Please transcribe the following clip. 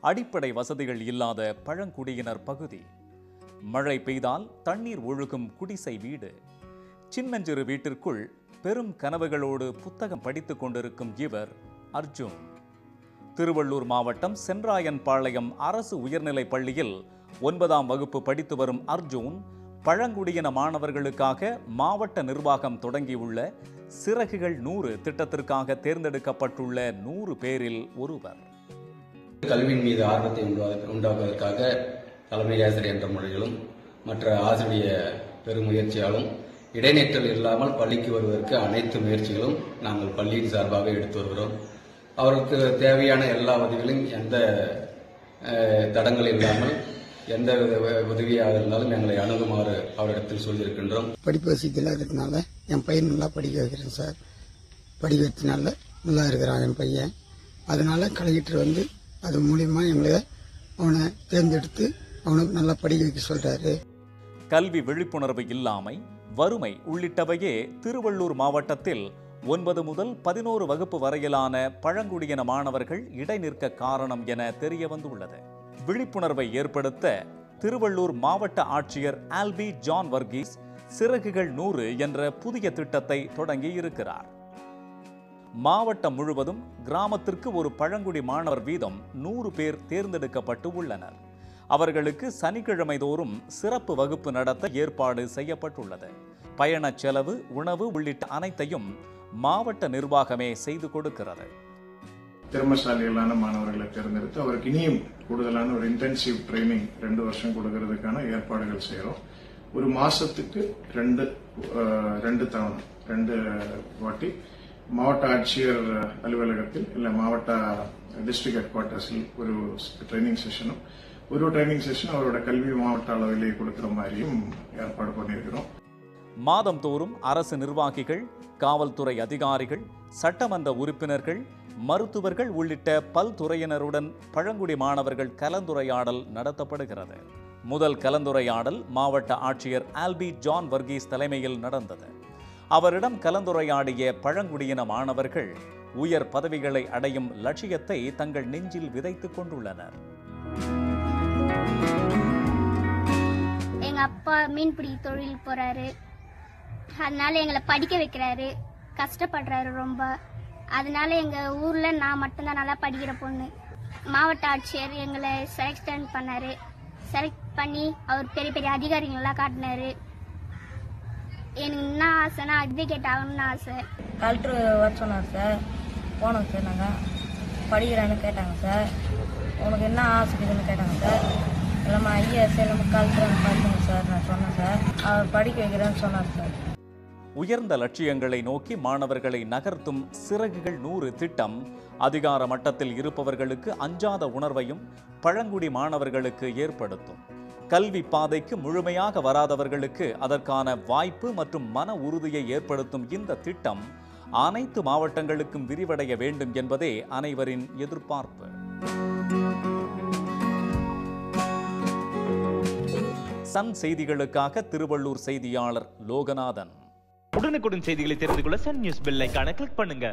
அடிப்படை வசதிகள் இல்லாத பழங்குடியினர் பகுதி. மழை பெய்தால் தண்ணீர் ஒழுகும் குடிசை வீடு. சின்னஞ்சிறு வீட்டிற்குள் பெரும் கனவுகளோடு புத்தகம் படித்துக் கொண்டிருக்கும் இவர் அர்ஜுன். திருவள்ளூர் மாவட்டம் சென்றாயன்பாளையம் அரசு உயர்நிலைப் பள்ளியில் ஒன்பதாம் வகுப்பு படித்து வரும் அர்ஜுன் பழங்குடியின மாணவர்களுக்காக மாவட்ட நிர்வாகம் தொடங்கியுள்ள சிறகுகள் நூறு திட்டத்திற்காக தேர்ந்தெடுக்கப்பட்டுள்ள நூறு பேரில் ஒருவர். கல்வியின் மீது ஆர்வத்தை உண்டாக்குவதற்காக தலைமை ஆசிரியர் என்ற முறையிலும் மற்ற ஆசிரிய பெருமுயற்சியாலும் இடைநிற்றல் இல்லாமல் பள்ளிக்கு வருவதற்கு அனைத்து முயற்சிகளும் நாங்கள் பள்ளியின் சார்பாக எடுத்து வருகிறோம். அவருக்கு தேவையான எல்லா உதவிகளையும் எந்த தடங்கள் இல்லாமல் எந்த வித உதவியாக இருந்தாலும் எங்களை அணுகுமாறு அவரிடத்தில் சொல்லியிருக்கின்றோம். படிப்பு வசதியெல்லாம் இருக்கிறதுனால என் பையன் நல்லா படிக்க வைக்கிறேன் சார். படிக்க வச்சனால நல்லா இருக்கிறான் என் பையன். அதனால கலெக்டர் வந்து அது மூலியமா எங்களை அவனை தேர்ந்தெடுத்து அவனுக்கு நல்லா படிக்க வைக்க சொல்றாரு. கல்வி விழிப்புணர்வு இல்லாமை வறுமை உள்ளிட்டவையே திருவள்ளூர் மாவட்டத்தில் ஒன்பது முதல் பதினோரு வகுப்பு வரையிலான பழங்குடியின மாணவர்கள் இடைநிற்க காரணம் என தெரிய வந்துள்ளது விழிப்புணர்வை ஏற்படுத்த திருவள்ளூர் மாவட்ட ஆட்சியர் ஆல்பி ஜான் வர்கீஸ் சிறகுகள் நூறு என்ற புதிய திட்டத்தை தொடங்கி இருக்கிறார் மாவட்டம் முழுவதும் கிராமத்திற்கு ஒரு பழங்குடி மாணவர் வீதம் நூறு பேர் தேர்ந்தெடுக்கப்பட்டு உள்ளனர். அவர்களுக்கு சனிக்கிழமை தோறும் சிறப்பு வகுப்பு நடத்த ஏற்பாடு செய்யப்பட்டுள்ளது. பயணச் செலவு உணவு உள்ளிட்ட அனைத்தையும் மாவட்ட நிர்வாகமே செய்து கொடுக்கிறது. திறமசாலிகளான மாணவர்களை தேர்ந்தெடுத்து அவருக்கு இனியும் கூடுதலான ஒரு இன்டென்சிவ் ட்ரைனிங் ரெண்டு வருஷம் கொடுக்கறதுக்கான ஏற்பாடுகள் செய்கிறோம் ஒரு மாசத்துக்கு ரெண்டு ரெண்டு தவணை ரெண்டு வாட்டி மாவட்ட ஆட்சியர் அலுவலகத்தில் இல்லை மாவட்ட டிஸ்ட்ரிக்ட் ஹெட் குவார்ட்டர்ஸில் ஒரு ட்ரைனிங் செஷனும் ஒரு ட்ரைனிங் செஷன் அவரோட கல்வி மாவட்ட அளவிலே கொடுக்குற மாதிரியும் ஏற்பாடு பண்ணியிருக்கிறோம். மாதந்தோறும் அரசு நிர்வாகிகள் காவல்துறை அதிகாரிகள் சட்டமன்ற உறுப்பினர்கள் மருத்துவர்கள் உள்ளிட்ட பல்துறையினருடன் பழங்குடி மாணவர்கள் கலந்துரையாடல் நடத்தப்படுகிறது. முதல் கலந்துரையாடல் மாவட்ட ஆட்சியர் ஆல்பி ஜான் வர்கீஸ் தலைமையில் நடந்தது. அவரிடம் கலந்துரையாடிய பழங்குடியின மாணவர்கள் உயர் பதவிகளை அடையும் லட்சியத்தை தங்கள் நெஞ்சில் விதைத்துக் கொண்டுள்ளனர். எங்க அப்பா மீன்பிடி தொழில் போறாரு. அதனால எங்களை படிக்க வைக்கிறாரு. கஷ்டப்படுறாரு ரொம்ப. அதனால எங்க ஊர்ல நான் மட்டும்தான் நல்லா படிக்கிற பொண்ணு. மாவட்ட ஆட்சியர் எங்களை செலக்ட் பண்ணாரு. செலக்ட் பண்ணி அவர் பெரிய பெரிய அதிகாரிகளெல்லாம் காட்டினாரு. எனக்கு என்ன ஆசைன்னா அட்வொகேட் ஆகணும்னு ஆசை. கலெக்டர் வர சொன்னார் சார். போனோம் சார் நாங்கள் படிக்கிறேன்னு கேட்டாங்க சார். உனக்கு என்ன ஆசை இருக்குதுன்னு கேட்டாங்க சார். இல்லைம்மா ஐஎஸ் நம்ம கலெக்டர் படிக்கணும் சார் நான் சொன்னேன் சார். அவர் படிக்க வைக்கிறேன்னு சொன்னார் சார். உயர்ந்த லட்சியங்களை நோக்கி மாணவர்களை நகர்த்தும் சிறகுகள் நூறு திட்டம். அதிகார மட்டத்தில் இருப்பவர்களுக்கு அஞ்சாத உணர்வையும் பழங்குடி மாணவர்களுக்கு ஏற்படுத்தும். கல்வி பாதைக்கு முழுமையாக வராதவர்களுக்கு அதற்கான வாய்ப்பு மற்றும் மன உறுதியை ஏற்படுத்தும் இந்த திட்டம் அனைத்து மாவட்டங்களுக்கும் விரிவடைய வேண்டும் என்பதே அனைவரின் எதிர்பார்ப்பு. சன் செய்திகளுக்காக திருவள்ளூர் செய்தியாளர் லோகநாதன். உடனுக்குடன் செய்திகளை தெரிந்து கொள்ள சன் நியூஸ் பெல் ஐகானை கிளிக் பண்ணுங்க.